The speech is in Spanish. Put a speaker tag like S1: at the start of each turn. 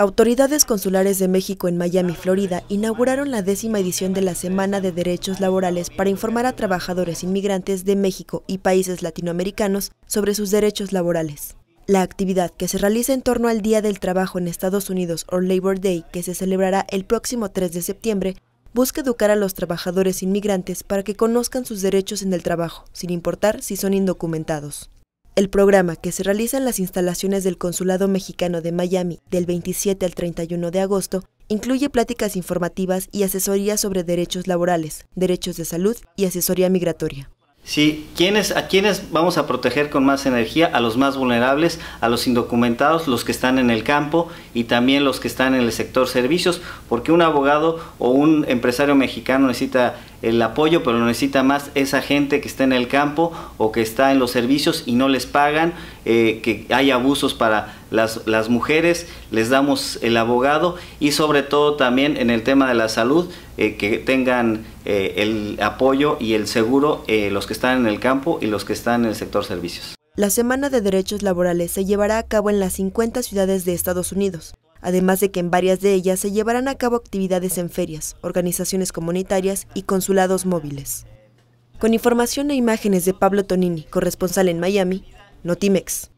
S1: Autoridades consulares de México en Miami, Florida, inauguraron la décima edición de la Semana de Derechos Laborales para informar a trabajadores inmigrantes de México y países latinoamericanos sobre sus derechos laborales. La actividad, que se realiza en torno al Día del Trabajo en Estados Unidos o Labor Day, que se celebrará el próximo 3 de septiembre, busca educar a los trabajadores inmigrantes para que conozcan sus derechos en el trabajo, sin importar si son indocumentados. El programa, que se realiza en las instalaciones del Consulado Mexicano de Miami del 27 al 31 de agosto, incluye pláticas informativas y asesoría sobre derechos laborales, derechos de salud y asesoría migratoria.
S2: Sí, ¿quiénes, ¿a quiénes vamos a proteger con más energía? A los más vulnerables, a los indocumentados, los que están en el campo y también los que están en el sector servicios, porque un abogado o un empresario mexicano necesita el apoyo, pero necesita más esa gente que está en el campo o que está en los servicios y no les pagan, eh, que hay abusos para las, las mujeres, les damos el abogado y sobre todo también en el tema de la salud, eh, que tengan eh, el apoyo y el seguro los que están en el campo y los que están en el sector servicios.
S1: La Semana de Derechos Laborales se llevará a cabo en las 50 ciudades de Estados Unidos, además de que en varias de ellas se llevarán a cabo actividades en ferias, organizaciones comunitarias y consulados móviles. Con información e imágenes de Pablo Tonini, corresponsal en Miami, Notimex.